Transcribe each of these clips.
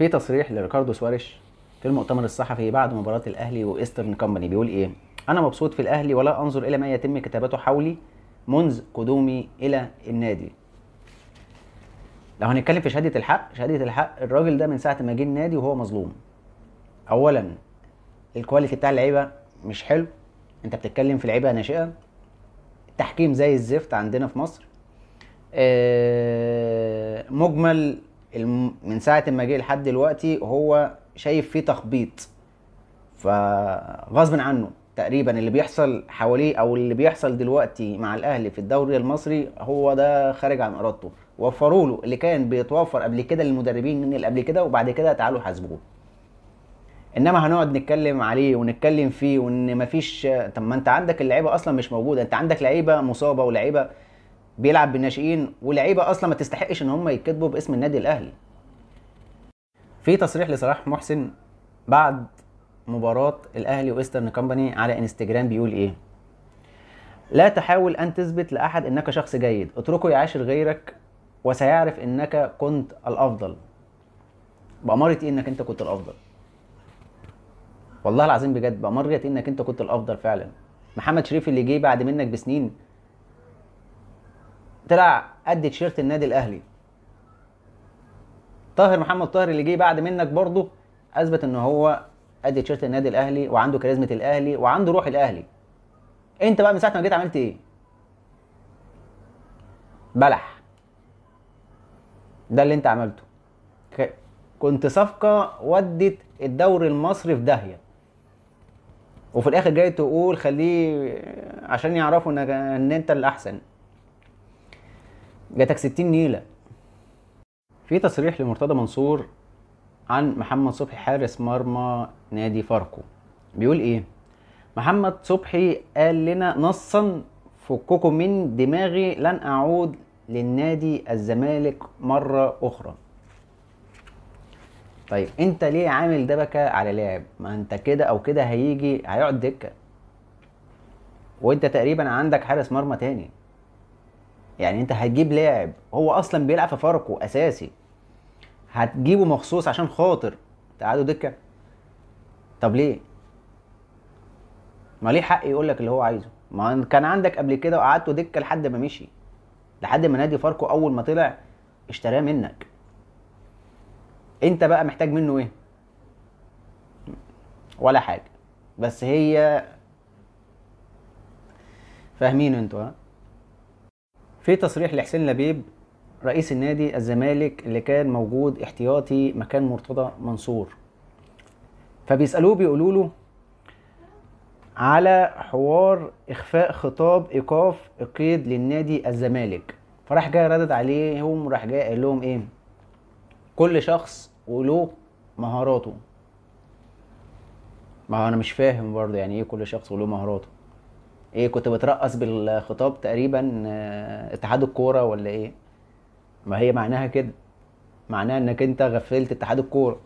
في تصريح لريكاردو سواريش في المؤتمر الصحفي بعد مباراة الأهلي وإيسترن كومباني بيقول إيه؟ أنا مبسوط في الأهلي ولا أنظر إلى ما يتم كتابته حولي منذ قدومي إلى النادي. لو هنتكلم في شهادة الحق، شهادة الحق الراجل ده من ساعة ما جه النادي وهو مظلوم. أولاً ال quality بتاع اللعيبة مش حلو، أنت بتتكلم في لعيبة ناشئة التحكيم زي الزفت عندنا في مصر. آه، مجمل من ساعة ما جه لحد دلوقتي هو شايف فيه تخبيط. فغصب عنه تقريبا اللي بيحصل حواليه أو اللي بيحصل دلوقتي مع الأهلي في الدوري المصري هو ده خارج عن إرادته. وفروا له اللي كان بيتوفر قبل كده للمدربين من اللي قبل كده وبعد كده تعالوا حاسبوه. إنما هنقعد نتكلم عليه ونتكلم فيه وإن مفيش طب ما أنت عندك اللعيبة أصلا مش موجودة. أنت عندك لعيبة مصابة ولعيبة بيلعب بالناشئين ولعيبه أصلا ما تستحقش إن هم يتكتبوا باسم النادي الأهلي في تصريح لصلاح محسن بعد مباراة الأهلي وإيسترن كومباني على إنستجرام بيقول إيه؟ لا تحاول أن تثبت لأحد أنك شخص جيد، اتركه يعاشر غيرك وسيعرف أنك كنت الأفضل. بأمارة إيه أنك أنت كنت الأفضل؟ والله العظيم بجد بأمارة إيه أنك أنت كنت الأفضل فعلا. محمد شريف اللي جه بعد منك بسنين طلع قد تيشيرت النادي الأهلي. طاهر محمد طاهر اللي جه بعد منك برضه أثبت إن هو قد تيشيرت النادي الأهلي وعنده كاريزما الأهلي وعنده روح الأهلي. أنت بقى من ساعة ما جيت عملت إيه؟ بلح. ده اللي أنت عملته. كنت صفقة ودت الدوري المصري في داهية. وفي الآخر جاي تقول خليه عشان يعرفوا إن أنت الأحسن. جاتك 60 نيلة. في تصريح لمرتضى منصور عن محمد صبحي حارس مرمى نادي فاركو. بيقول إيه؟ محمد صبحي قال لنا نصا فككم من دماغي لن أعود للنادي الزمالك مرة أخرى. طيب أنت ليه عامل دبكة على لاعب؟ ما أنت كده أو كده هيجي هيقعد دكة. وأنت تقريبا عندك حارس مرمى تاني. يعني انت هتجيب لاعب هو أصلا بيلعب في فاركو اساسي هتجيبه مخصوص عشان خاطر تقعدوا دكة. طب ليه؟ ما ليه حق يقول لك اللي هو عايزه؟ ما كان عندك قبل كده وقعدته دكة لحد ما مشي لحد ما نادي فاركو أول ما طلع اشتراه منك. انت بقى محتاج منه إيه؟ ولا حاجة. بس هي فاهمين أنتوا ها؟ في تصريح لحسين لبيب رئيس النادي الزمالك اللي كان موجود احتياطي مكان مرتضى منصور. فبيسألوه بيقولوا له على حوار إخفاء خطاب إيقاف القيد للنادي الزمالك. فراح جاي ردد عليهم وراح جاي قال لهم إيه؟ كل شخص وله مهاراته. ما هو أنا مش فاهم برضه يعني إيه كل شخص وله مهاراته. إيه كنت بترقص بالخطاب تقريبا آه، اتحاد الكورة ولا إيه؟ ما هي معناها كده. معناها إنك أنت غفلت اتحاد الكورة.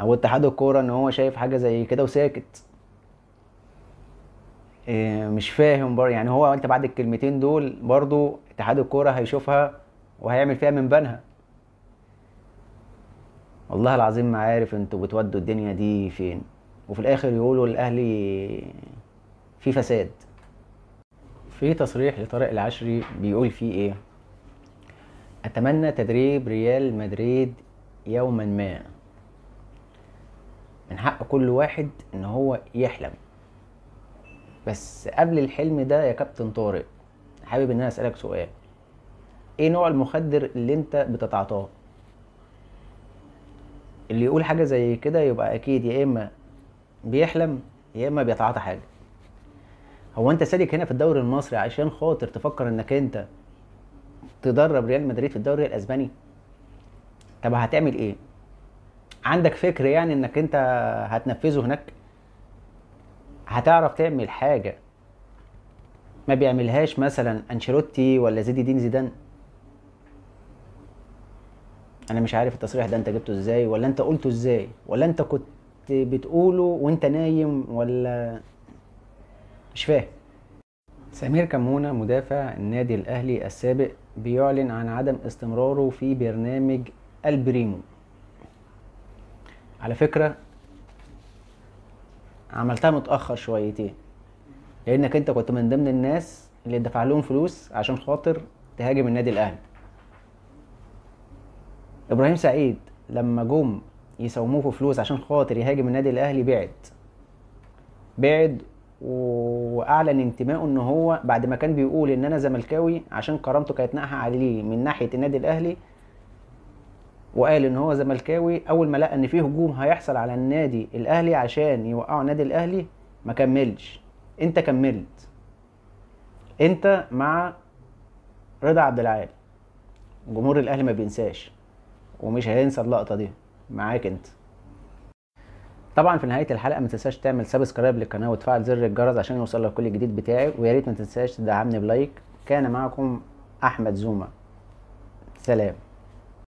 أو اتحاد الكورة إن هو شايف حاجة زي كده وساكت. إيه مش فاهم برضه. يعني هو انت بعد الكلمتين دول برضو اتحاد الكورة هيشوفها وهيعمل فيها من بنها. والله العظيم ما عارف أنتوا بتودوا الدنيا دي فين. وفي الآخر يقولوا الأهلي في فساد. في تصريح لطارق العشري بيقول فيه إيه؟ أتمنى تدريب ريال مدريد يوما ما. من حق كل واحد إن هو يحلم. بس قبل الحلم ده يا كابتن طارق حابب إن أنا أسألك سؤال. إيه نوع المخدر اللي أنت بتتعاطاه؟ اللي يقول حاجة زي كده يبقى أكيد يا إما بيحلم يا إما بيتعاطى حاجة. هو أنت سالك هنا في الدوري المصري عشان خاطر تفكر إنك أنت تدرب ريال مدريد في الدوري الاسباني؟ طب هتعمل إيه؟ عندك فكر يعني انك انت هتنفذه هناك؟ هتعرف تعمل حاجة ما بيعملهاش مثلا أنشيلوتي ولا زيد الدين زيدان؟ أنا مش عارف التصريح ده انت جبته إزاي ولا انت قلته إزاي ولا انت كنت بتقوله وانت نايم ولا مش فاهم. سمير كمونة مدافع النادي الأهلي السابق بيعلن عن عدم استمراره في برنامج البريمو. على فكرة عملتها متأخر شويتين لأنك أنت كنت من ضمن الناس اللي دفع لهم فلوس عشان خاطر تهاجم النادي الأهلي. إبراهيم سعيد لما جم يساوموه في فلوس عشان خاطر يهاجم النادي الأهلي بعد. بعد وأعلن انتمائه إن هو بعد ما كان بيقول إن أنا زملكاوي عشان كرامته كانت ناقحة عليه من ناحية النادي الأهلي وقال إن هو زملكاوي أول ما لقى إن في هجوم هيحصل على النادي الأهلي عشان يوقعوا النادي الأهلي ما كملش. أنت كملت. أنت مع رضا عبد العال. جمهور الأهلي ما بينساش. ومش هينسى اللقطة دي. معاك أنت. طبعا في نهاية الحلقة ما تنساش تعمل subscribe للقناة وتفعل زر الجرس عشان يوصلك كل جديد بتاعي ويا ريت ما تنساش تدعمني ب like. كان معكم أحمد زوما سلام.